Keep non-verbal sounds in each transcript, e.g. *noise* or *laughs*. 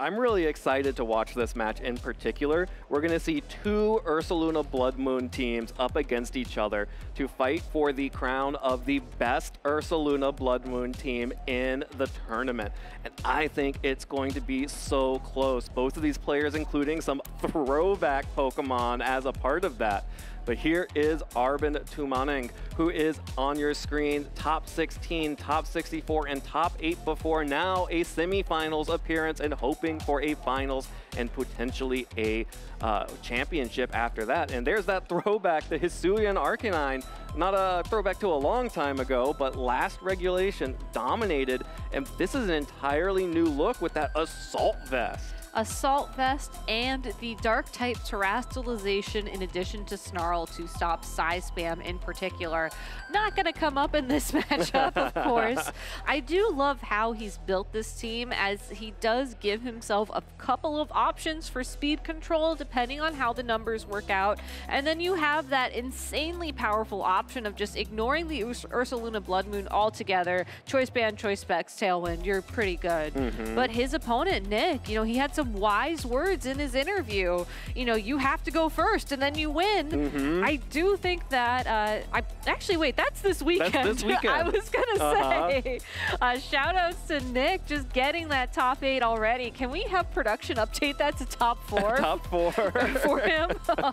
I'm really excited to watch this match in particular. We're going to see two Ursaluna Blood Moon teams up against each other to fight for the crown of the best Ursaluna Blood Moon team in the tournament. And I think it's going to be so close. Both of these players including some throwback Pokemon as a part of that. But here is Arbin Tumaneng, who is on your screen, top 16, top 64, and top 8 before now a semifinals appearance and hoping for a finals and potentially a uh, championship after that. And there's that *laughs* throwback to Hisuian Arcanine, not a throwback to a long time ago, but last regulation dominated. And this is an entirely new look with that Assault Vest. Assault Vest, and the Dark type Terastallization in addition to Snarl to stop size spam in particular. Not going to come up in this *laughs* matchup, of *laughs* course. I do love how he's built this team as he does give himself a couple of options for speed control depending on how the numbers work out. And then you have that insanely powerful option of just ignoring the Urs Ursaluna Blood Moon altogether. Choice Band, Choice Specs, Tailwind, you're pretty good. Mm -hmm. But his opponent, Nick, you know, he had some wise words in his interview. You know, you have to go first and then you win. Mm -hmm. I do think that, uh, I actually, wait, that's this weekend. That's this weekend. *laughs* I was going to uh -huh. say. Uh, shout outs to Nick just getting that top eight already. Can we have production update that to top *laughs* four? top four. *laughs* for him.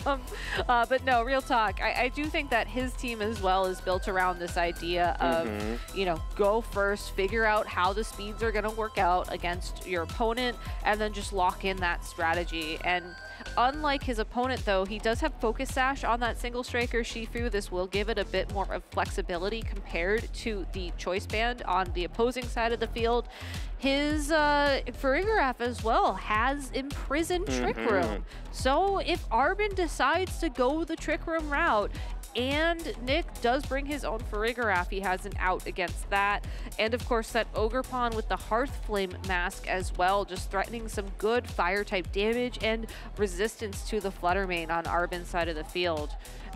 um, uh, but no, real talk. I, I, do think that his team as well is built around this idea of, mm -hmm. you know, go first, figure out how the speeds are going to work out against your opponent, and then just lock in that strategy. And Unlike his opponent, though, he does have Focus Sash on that single Strike Urshifu. This will give it a bit more of flexibility compared to the Choice Band on the opposing side of the field. His uh, Farigiraf as well has Imprisoned Trick mm-hmm. Room. So if Arbin decides to go the Trick Room route, and Nick does bring his own Farigiraf. He has an out against that. And of course that Ogerpon with the Hearth Flame mask as well, just threatening some good fire type damage and resistance to the Flutter Mane on Arbin's side of the field.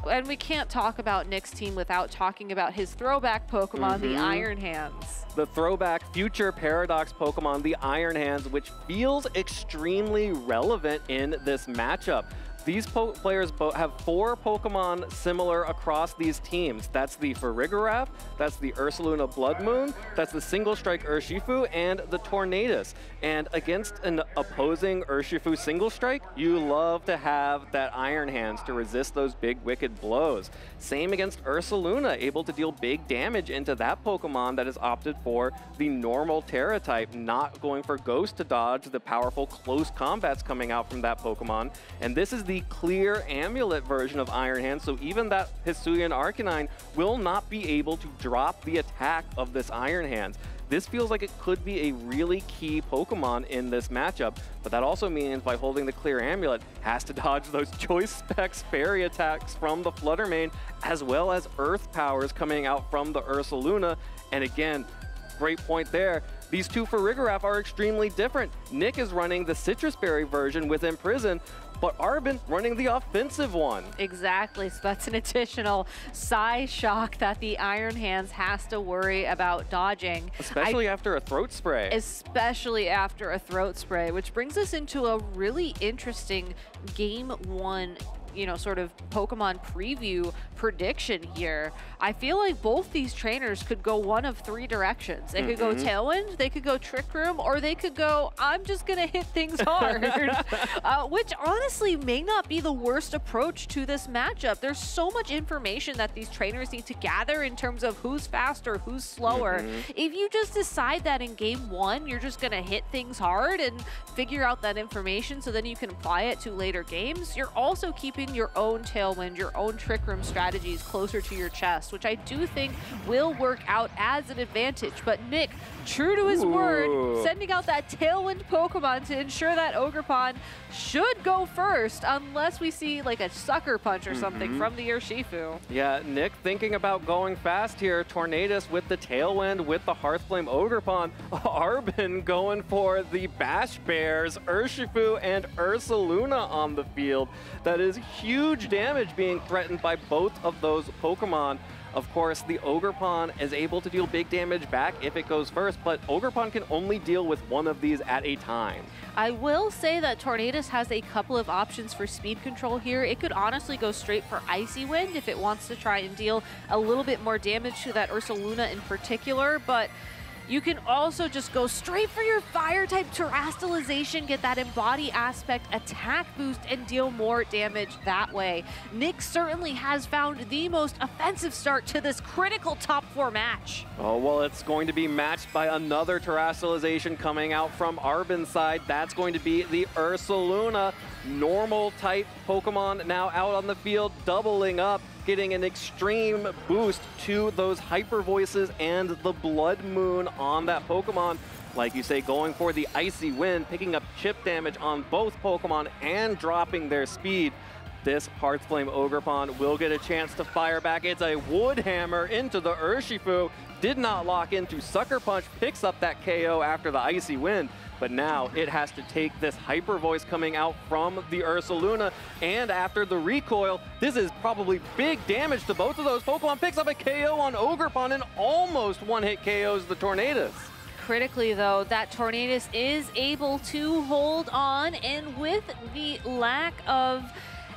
And we can't talk about Nick's team without talking about his throwback Pokemon, mm -hmm. the mm-hmm. Iron Hands. The throwback future Paradox Pokemon, the Iron Hands, which feels extremely relevant in this matchup. These players have four Pokemon similar across these teams. That's the Farigiraf, that's the Ursaluna Blood Moon, that's the Single Strike Urshifu, and the Tornadus. And against an opposing Urshifu Single Strike, you love to have that Iron Hands to resist those big wicked blows. Same against Ursaluna, able to deal big damage into that Pokemon that has opted for the normal Tera type, not going for Ghost to dodge the powerful close combats coming out from that Pokemon. And this is the the clear amulet version of Iron Hand, so even that Hisuian Arcanine will not be able to drop the attack of this Iron Hands. This feels like it could be a really key Pokemon in this matchup, but that also means by holding the clear amulet, has to dodge those *laughs* Choice Specs fairy attacks from the Flutter Mane, as well as Earth powers coming out from the Ursaluna. And again, great point there. These two Farigiraf are extremely different. Nick is running the Sitrus Berry version with Imprison, but Arbin running the offensive one. Exactly, so that's an additional Psy Shock that the Iron Hands has to worry about dodging. Especially I, after a throat spray. Especially after a throat spray, which brings us into a really interesting game one you know, sort of Pokemon preview prediction here. I feel like both these trainers could go one of three directions. They mm -hmm. could go mm-hmm. Tailwind, they could go Trick Room, or they could go, I'm just going to hit things *laughs* hard. uh, which honestly may not be the worst approach to this matchup. There's so much information that these trainers need to gather in terms of who's faster, who's slower. Mm -hmm. If you just decide that in game one, you're just going to hit things hard and figure out that information so then you can apply it to later games, you're also keeping keeping your own Tailwind, your own Trick Room strategies closer to your chest, which I do think will work out as an advantage. But Nick, true to his Ooh. word, sending out that Tailwind Pokemon to ensure that Ogerpon should go first, unless we see like a Sucker Punch or something mm -hmm. from the Urshifu. Yeah, Nick thinking about going fast here. Tornadus with the Tailwind, with the Hearthflame Ogerpon. *laughs* Arbin going for the Bash Bears, Urshifu, and Ursaluna on the field. That is huge damage being threatened by both of those Pokemon. Of course, the Ogerpon is able to deal big damage back if it goes first, but Ogerpon can only deal with one of these at a time. I will say that Tornadus has a couple of options for speed control here. It could honestly go straight for Icy Wind if it wants to try and deal a little bit more damage to that Ursaluna in particular, but you can also just go straight for your fire type terastallization, get that embody aspect attack boost, and deal more damage that way. Nick certainly has found the most offensive start to this critical top four match. Oh, well, it's going to be matched by another terastallization coming out from Arbin's side. That's going to be the Ursaluna normal type Pokemon now out on the field, doubling up getting an extreme boost to those hyper voices and the blood moon on that Pokemon. Like you say, going for the icy wind, picking up chip damage on both Pokemon and dropping their speed. This Hearth Flame Ogerpon will get a chance to fire back. It's a Wood Hammer into the Urshifu. Did not lock into Sucker Punch, picks up that KO after the Icy Wind but now it has to take this hyper voice coming out from the Ursaluna, and after the recoil, this is probably big damage to both of those. Pokemon. Picks up a KO on Ogerpon and almost one-hit KOs the Tornadus. Critically, though, that Tornadus is able to hold on, and with the lack of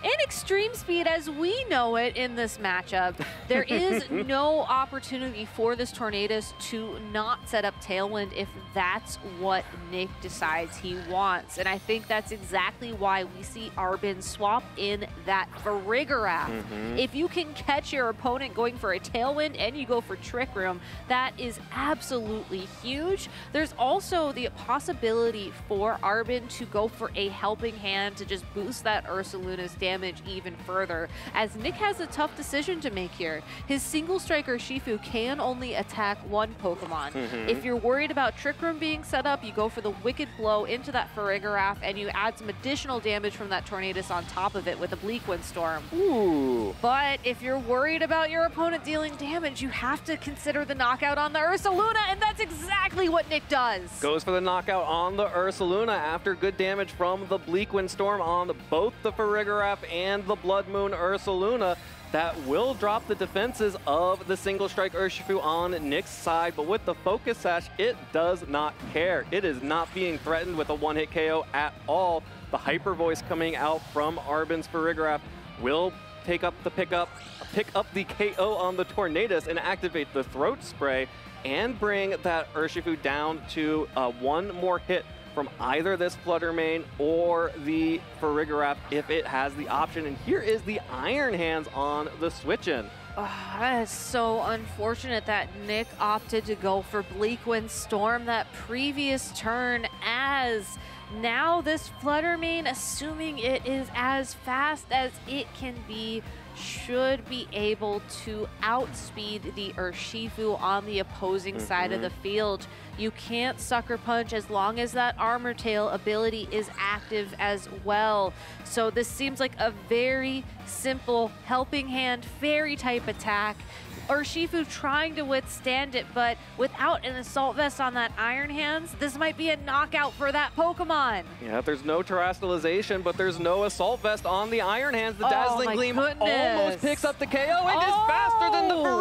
in extreme speed as we know it in this matchup. There is *laughs* no opportunity for this Tornadus to not set up Tailwind if that's what Nick decides he wants. And I think that's exactly why we see Arbin swap in that Farigiraf. Mm -hmm. If you can catch your opponent going for a Tailwind and you go for Trick Room, that is absolutely huge. There's also the possibility for Arbin to go for a Helping Hand to just boost that Ursaluna's damage damage even further, as Nick has a tough decision to make here. His single Strike Urshifu can only attack one Pokemon. Mm -hmm. If you're worried about Trick Room being set up, you go for the Wicked Blow into that Farigiraf, and you add some additional damage from that Tornadus on top of it with a Bleak Wind Storm. Ooh. But if you're worried about your opponent dealing damage, you have to consider the knockout on the Ursaluna, and that's exactly what Nick does. Goes for the knockout on the Ursaluna after good damage from the Bleak Wind Storm on both the Farigiraf and the Blood Moon Ursaluna that will drop the defenses of the single strike Urshifu on Nick's side, but with the focus sash, it does not care. It is not being threatened with a one-hit KO at all. The hyper voice coming out from Arbin's Farigiraf will take up the pickup, pick up the KO on the Tornadus and activate the Throat Spray and bring that Urshifu down to uh, one more hit from either this Flutter Mane or the Farigiraf if it has the option. And here is the Iron Hands on the switch-in. Oh, ah, that is so unfortunate that Nick opted to go for Bleak Storm that previous turn as now this Flutter Mane, assuming it is as fast as it can be, should be able to outspeed the Urshifu on the opposing mm -hmm. side of the mm-hmm. field. You can't Sucker Punch as long as that Armor Tail ability is active as well. So this seems like a very simple Helping Hand Fairy type attack Urshifu trying to withstand it, but without an Assault Vest on that Iron Hands, this might be a knockout for that Pokemon. Yeah, there's no Terastallization, but there's no Assault Vest on the Iron Hands. The oh Dazzling Gleam goodness. almost picks up the KO and oh. is faster than the oh!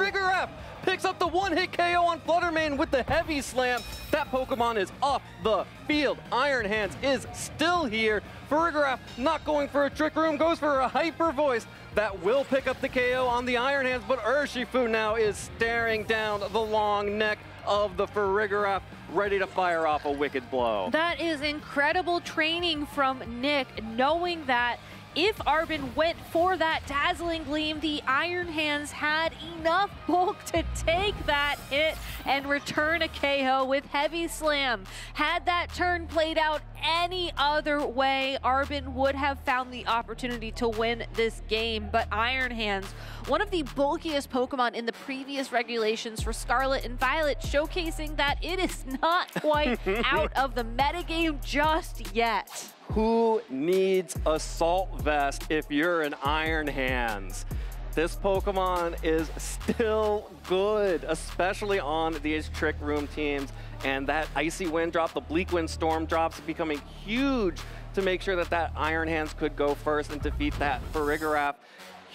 Picks up the one-hit KO on Flutter Mane with the heavy slam. That Pokemon is off the field. Iron Hands is still here. Farigiraf not going for a Trick Room, goes for a Hyper Voice. That will pick up the KO on the Iron Hands, but Urshifu now is staring down the long neck of the Farigiraf, ready to fire off a Wicked Blow. That is incredible training from Nick, knowing that if Arbin went for that Dazzling Gleam, the Iron Hands had enough bulk to take that hit and return a KO with Heavy Slam. Had that turn played out any other way, Arbin would have found the opportunity to win this game, but Iron Hands, one of the bulkiest Pokemon in the previous regulations for Scarlet and Violet, showcasing that it is not quite *laughs* out of the metagame just yet. Who needs Assault Vest if you're an Iron Hands? This Pokemon is still good, especially on these Trick Room teams. And that Icy Wind drop, the Bleak Wind Storm drops becoming huge to make sure that that Iron Hands could go first and defeat that Farigiraf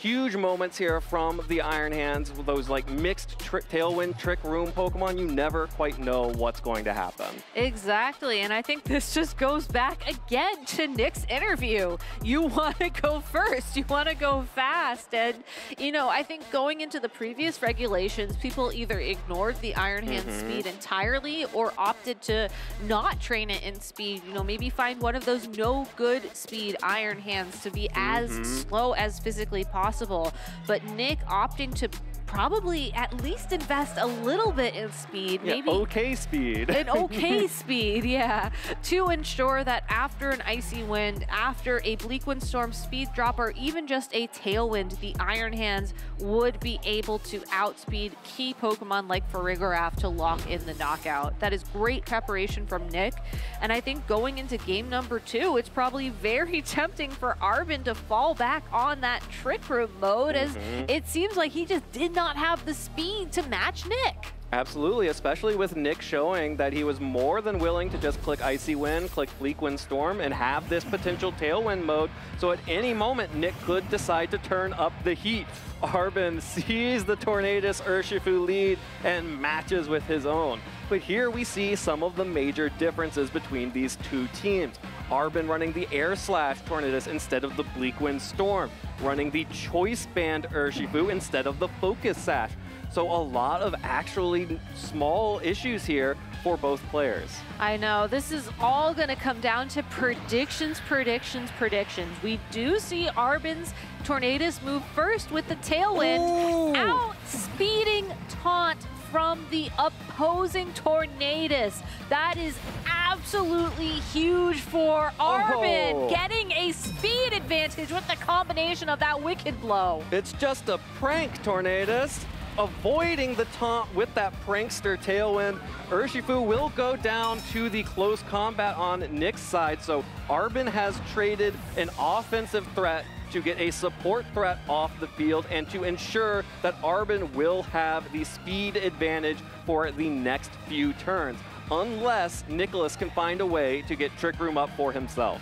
huge moments here from the Iron Hands, those like mixed trick, Tailwind Trick Room Pokemon, you never quite know what's going to happen. Exactly, and I think this just goes back again to Nick's interview. You *laughs* want to go first, you want to go fast, and you know, I think going into the previous regulations, people either ignored the Iron Hand mm -hmm. speed entirely or opted to not train it in speed. You know, maybe find one of those no good speed Iron Hands to be mm -hmm. as slow as physically possible possible. But Nick opting to probably at least invest a little bit in speed. Yeah, maybe okay speed. An *laughs* okay speed, yeah. To ensure that after an icy wind, after a bleak wind storm speed drop, or even just a tailwind, the Iron Hands would be able to outspeed key Pokemon like Farigiraf to lock in the knockout. That is great preparation from Nick. And I think going into game number two, it's probably very *laughs* tempting for Arbin to fall back on that Trick Room mode as mm -hmm. it seems like he just did not have the speed to match Nick. Absolutely, especially with Nick showing that he was more than willing to just click Icy Wind, click Bleak Wind Storm, and have this potential Tailwind mode. So at any moment, Nick could decide to turn up the heat. Arbin sees the Tornadus Urshifu lead and matches with his own. But here we see some of the major differences between these two teams. Arbin running the Air Slash Tornadus instead of the Bleak Wind Storm, running the Choice Band Urshifu instead of the Focus Sash. So a lot of actually small issues here for both players. I know. This is all going to come down to predictions, predictions, predictions. We do see Arbin's Tornadus move first with the Tailwind, Ooh. out speeding Taunt from the opposing Tornadus. That is absolutely huge for Arbin, oh. getting a speed advantage with the combination of that Wicked Blow. It's just a prank, Tornadus avoiding the taunt with that prankster tailwind. Urshifu will go down to the close combat on Nick's side, so Arbin has traded an offensive threat to get a support threat off the field and to ensure that Arbin will have the speed advantage for the next few turns, unless Nicholas can find a way to get Trick Room up for himself.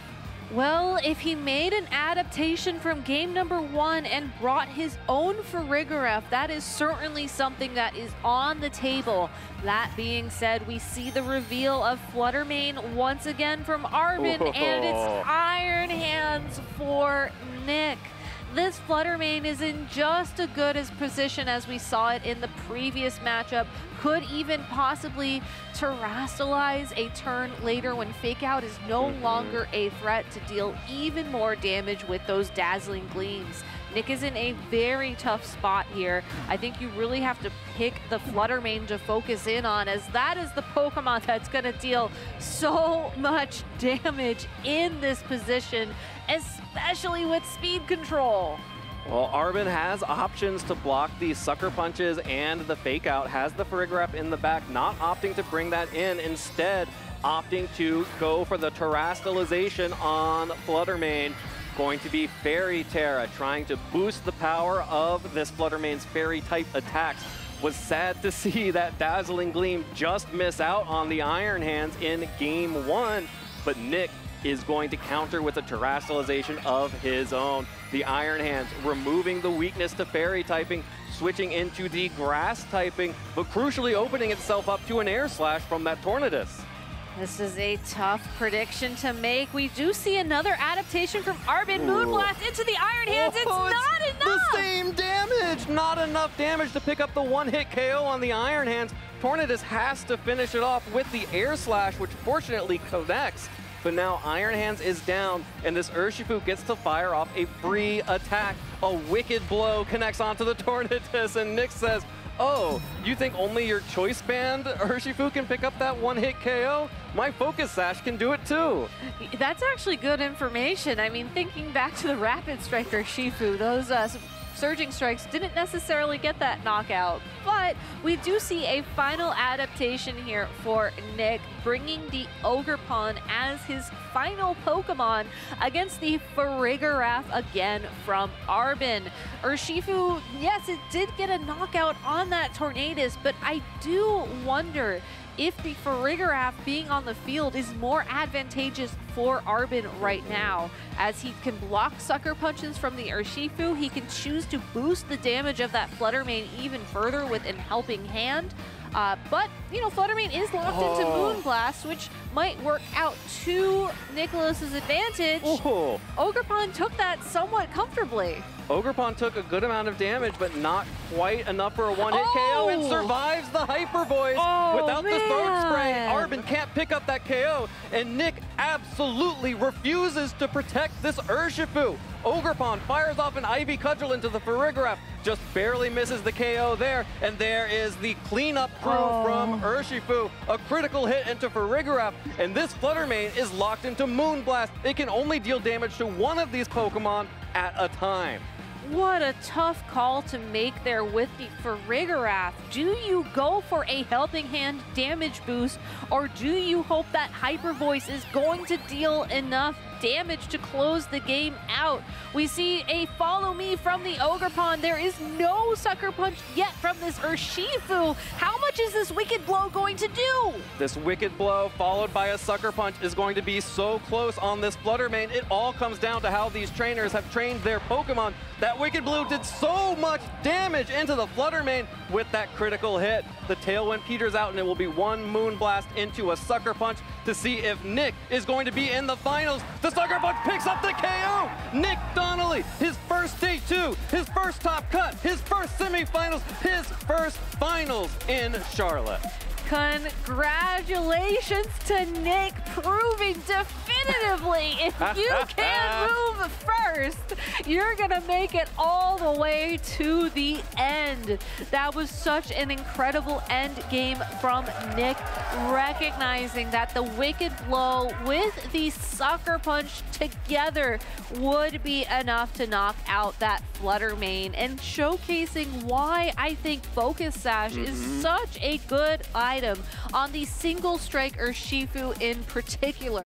Well, if he made an adaptation from game number one and brought his own Farigiraf, that is certainly something that is on the table. That being said, we see the reveal of Fluttermane once again from Arbin, oh. and it's *laughs* Iron Hands for Nick. This Fluttermane is in just as good as position as we saw it in the previous matchup. Could even possibly terastallize a turn later when Fake Out is no mm -hmm. longer a threat to deal even more damage with those dazzling gleams. Nick is in a very tough spot here. I think you really have to pick the Fluttermane to focus in on as that is the Pokemon *laughs* that's going to deal so much damage in this position especially with speed control. Well, Arbin has options to block the sucker punches and the fake out, has the Farigiraf in the back, not opting to bring that in, instead opting to go for the terastallization on Fluttermane. Going to be Fairy Tera, trying to boost the power of this Fluttermane's Fairy type attacks. Was sad to *laughs* see that Dazzling Gleam just miss out on the Iron Hands in game one, but Nick is going to counter with a terastallization of his own. The Iron Hands removing the weakness to Fairy typing, switching into the Grass typing, but crucially opening itself up to an Air Slash from that Tornadus. This is a tough prediction to make. We do see another adaptation from Arbin. Moonblast into the Iron Hands. it's oh, not it's enough. The same damage. Not enough damage to pick up the one-hit KO on the Iron Hands. Tornadus has to finish it off with the Air Slash, which fortunately connects but now Iron Hands is down, and this Urshifu gets to fire off a free attack. A wicked blow connects onto the *laughs* Tornadus, and Nick says, oh, you think only your Choice Band Urshifu can pick up that one-hit KO? My Focus Sash can do it too. That's actually good information. I mean, thinking back to the Rapid Strike Urshifu, those uh, Surging Strikes didn't necessarily get that knockout, but we do see a final adaptation here for Nick, bringing the Ogerpon as his final Pokemon against the Farigiraf again from Arbin. Urshifu, yes, it did get a knockout on that Tornadus, but I do wonder if the Farigiraf being on the field is more advantageous for Arbin right now, as he can block sucker punches from the Urshifu. He can choose to boost the damage of that Flutter Mane even further with an helping hand. Uh, but, you know, Flutter Mane is locked oh. into Moonblast, which might work out to Nicholas's advantage. Ooh. Ogerpon took that somewhat comfortably. Ogerpon took a good amount of damage, but not quite enough for a one-hit oh. KO and survives the Hyper Voice. Oh, Without man. the Throat Spray, Arbin can't pick up that KO, and Nick absolutely refuses to protect this Urshifu. Ogerpon fires off an Ivy Cudgel into the Farigiraf, just barely misses the KO there, and there is the cleanup crew oh. from Urshifu. A critical hit into Farigiraf, and this Flutter Mane is locked into Moonblast. It can only deal damage to one of these Pokemon at a time. What a tough call to make there with the Farigiraf. Do you go for a Helping Hand damage boost, or do you hope that Hyper Voice is going to deal enough damage to close the game out. We see a follow me from the Ogerpon. There is no Sucker Punch yet from this Urshifu. How much is this Wicked Blow going to do? This Wicked Blow followed by a Sucker Punch is going to be so close on this Flutter Mane. It all comes down to how these trainers have trained their Pokemon. That Wicked Blow did so much damage into the Flutter Mane with that critical hit. The Tailwind peters out and it will be one Moonblast into a Sucker Punch to see if Nick is going to be in the finals. The Sucker Punch picks up the KO. Nick Donnelly, his first day two, his first top cut, his first semifinals, his first finals in Charlotte. Congratulations to Nick proving definitively if you can *laughs* move first, you're going to make it all the way to the end. That was such an incredible end game from Nick, recognizing that the Wicked Blow with the Sucker Punch together would be enough to knock out that Flutter Mane and showcasing why I think Focus Sash mm -hmm. is mm-hmm. such a good item on the single strike Urshifu in particular.